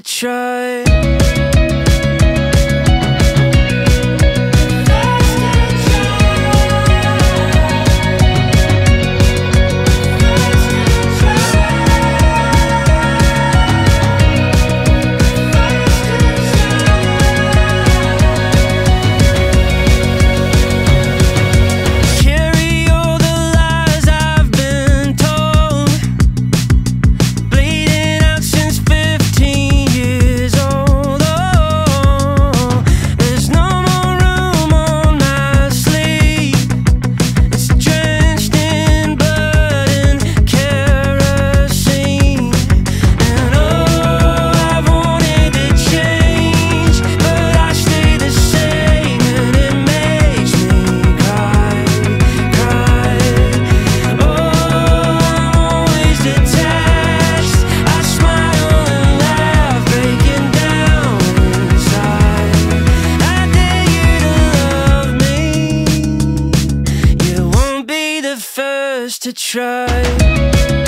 try. First to try.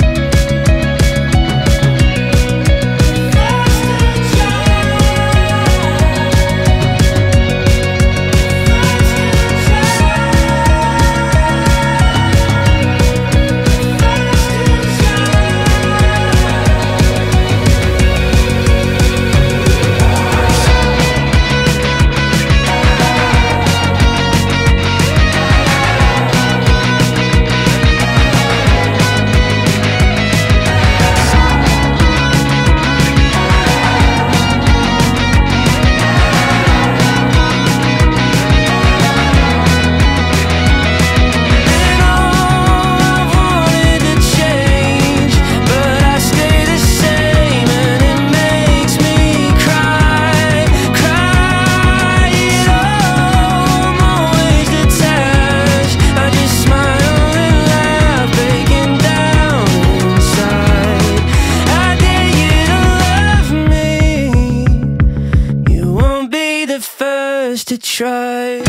to try